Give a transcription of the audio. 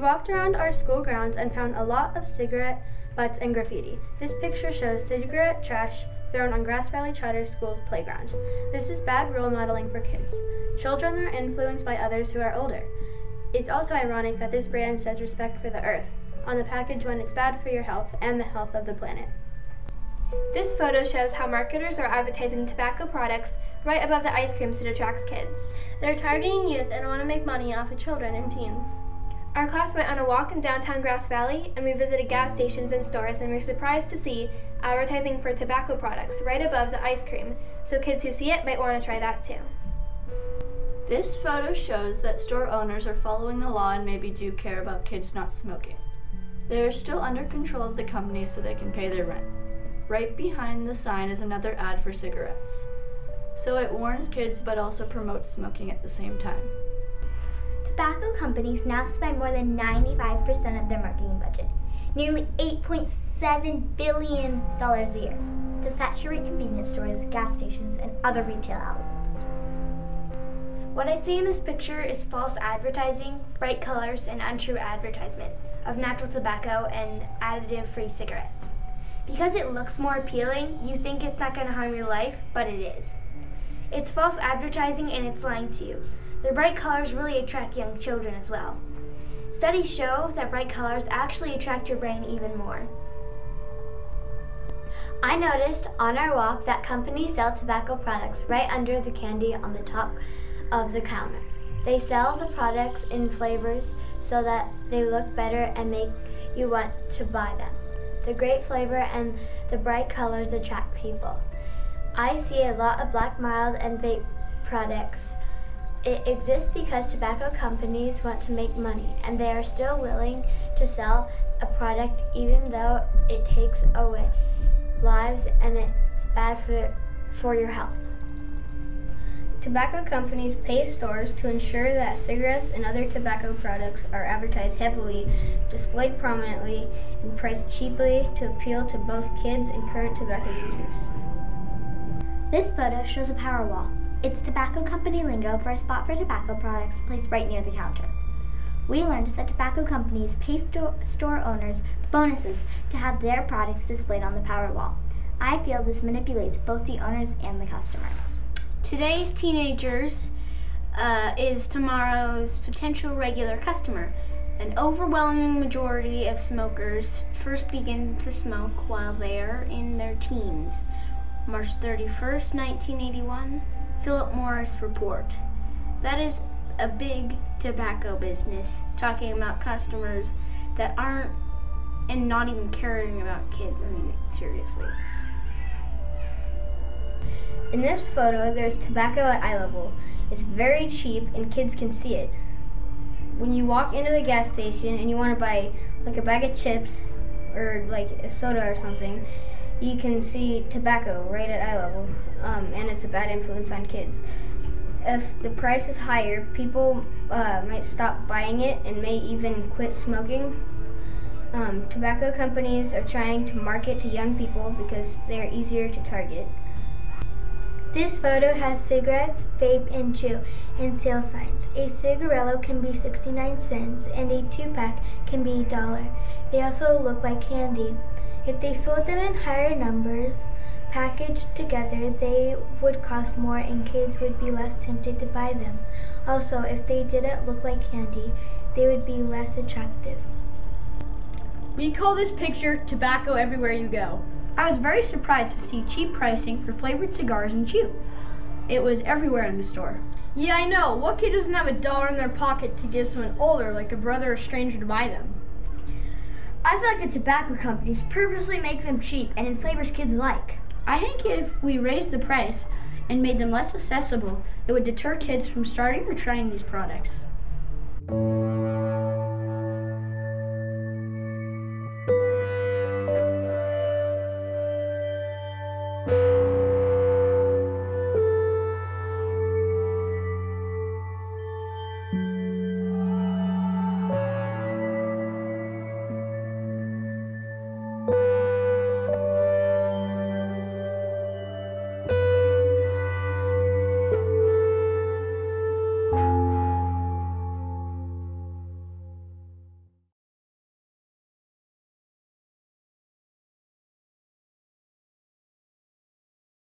walked around our school grounds and found a lot of cigarette butts and graffiti. This picture shows cigarette trash thrown on Grass Valley Charter School playground. This is bad role modeling for kids. Children are influenced by others who are older. It's also ironic that this brand says respect for the earth on the package when it's bad for your health and the health of the planet. This photo shows how marketers are advertising tobacco products right above the ice cream so it attracts kids. They're targeting youth and want to make money off of children and teens. Our class went on a walk in downtown Grass Valley and we visited gas stations and stores and we were surprised to see advertising for tobacco products right above the ice cream, so kids who see it might want to try that too. This photo shows that store owners are following the law and maybe do care about kids not smoking. They are still under control of the company so they can pay their rent. Right behind the sign is another ad for cigarettes. So it warns kids but also promotes smoking at the same time. Tobacco companies now spend more than 95% of their marketing budget, nearly $8.7 billion a year, to saturate convenience stores, gas stations, and other retail outlets. What I see in this picture is false advertising, bright colors, and untrue advertisement of natural tobacco and additive free cigarettes. Because it looks more appealing, you think it's not going to harm your life, but it is. It's false advertising and it's lying to you. The bright colors really attract young children as well. Studies show that bright colors actually attract your brain even more. I noticed on our walk that companies sell tobacco products right under the candy on the top of the counter. They sell the products in flavors so that they look better and make you want to buy them. The great flavor and the bright colors attract people. I see a lot of black mild and vape products it exists because tobacco companies want to make money, and they are still willing to sell a product even though it takes away lives and it's bad for, for your health. Tobacco companies pay stores to ensure that cigarettes and other tobacco products are advertised heavily, displayed prominently, and priced cheaply to appeal to both kids and current tobacco users. This photo shows a power wall. It's tobacco company lingo for a spot for tobacco products placed right near the counter. We learned that tobacco companies pay sto- store owners bonuses to have their products displayed on the power wall. I feel this manipulates both the owners and the customers. Today's teenagers uh, is tomorrow's potential regular customer. An overwhelming majority of smokers first begin to smoke while they are in their teens. March 31st, 1981, Philip Morris report. That is a big tobacco business, talking about customers that aren't and not even caring about kids. I mean, seriously. In this photo, there's tobacco at eye level. It's very cheap and kids can see it. When you walk into the gas station and you want to buy like a bag of chips or like a soda or something, you can see tobacco right at eye level, um, and it's a bad influence on kids. If the price is higher, people uh, might stop buying it and may even quit smoking. Um, tobacco companies are trying to market to young people because they're easier to target. This photo has cigarettes, vape, and chew, and sale signs. A cigarillo can be 69 cents, and a two-pack can be a dollar. They also look like candy. If they sold them in higher numbers, packaged together, they would cost more and kids would be less tempted to buy them. Also, if they didn't look like candy, they would be less attractive. We call this picture Tobacco Everywhere You Go. I was very surprised to see cheap pricing for flavored cigars and chew. It was everywhere in the store. Yeah, I know. What kid doesn't have a dollar in their pocket to give someone older, like a brother or stranger, to buy them? I feel like the tobacco companies purposely make them cheap and in flavors kids like. I think if we raised the price and made them less accessible, it would deter kids from starting or trying these products.